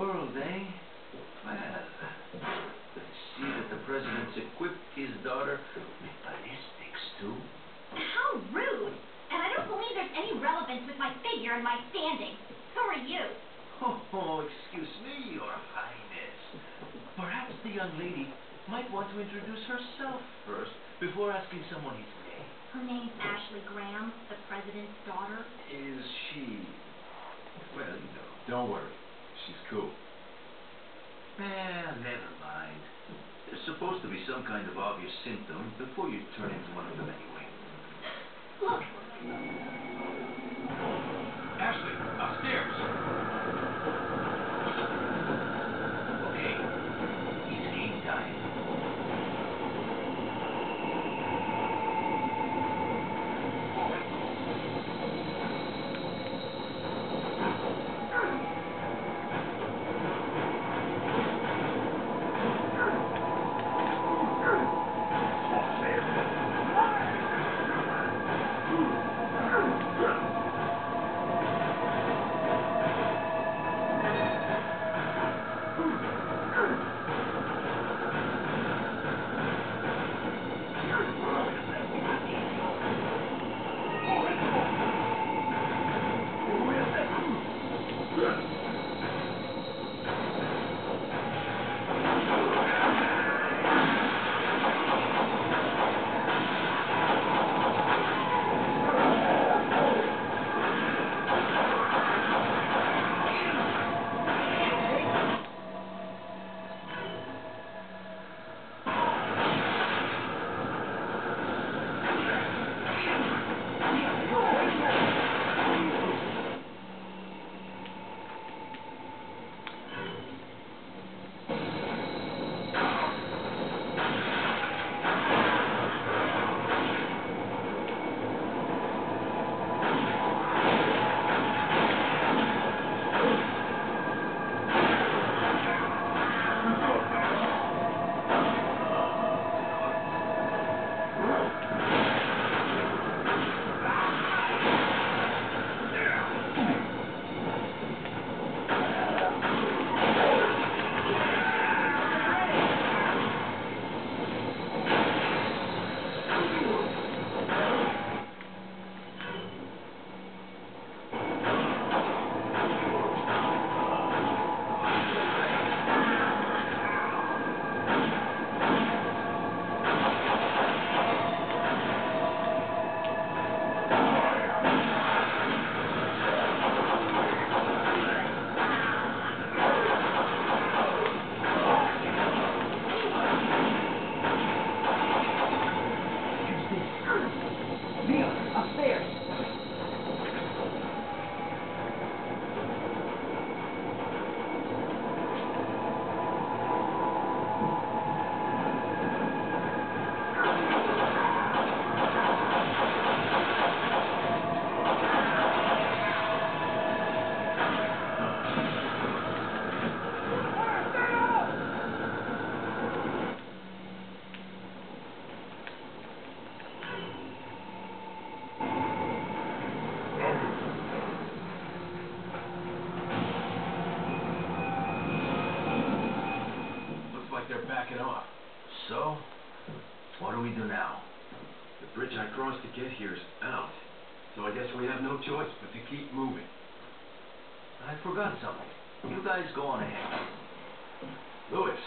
world, eh? Well, I see that the president's equipped his daughter with ballistics, too. How rude! And I don't believe there's any relevance with my figure and my standing. Who are you? Oh, oh, excuse me, Your Highness. Perhaps the young lady might want to introduce herself first before asking someone his name. Her name's Ashley Graham, the president's daughter. Is she... well, you know... Don't worry. She's cool. Eh, never mind. There's supposed to be some kind of obvious symptom before you turn into one of them anyway. Look, Ashley, upstairs. Looks like they're backing off. So, what do we do now? The bridge I crossed to get here is out. So I guess we have no choice but to keep moving. I forgot something. You guys go on ahead. Luis,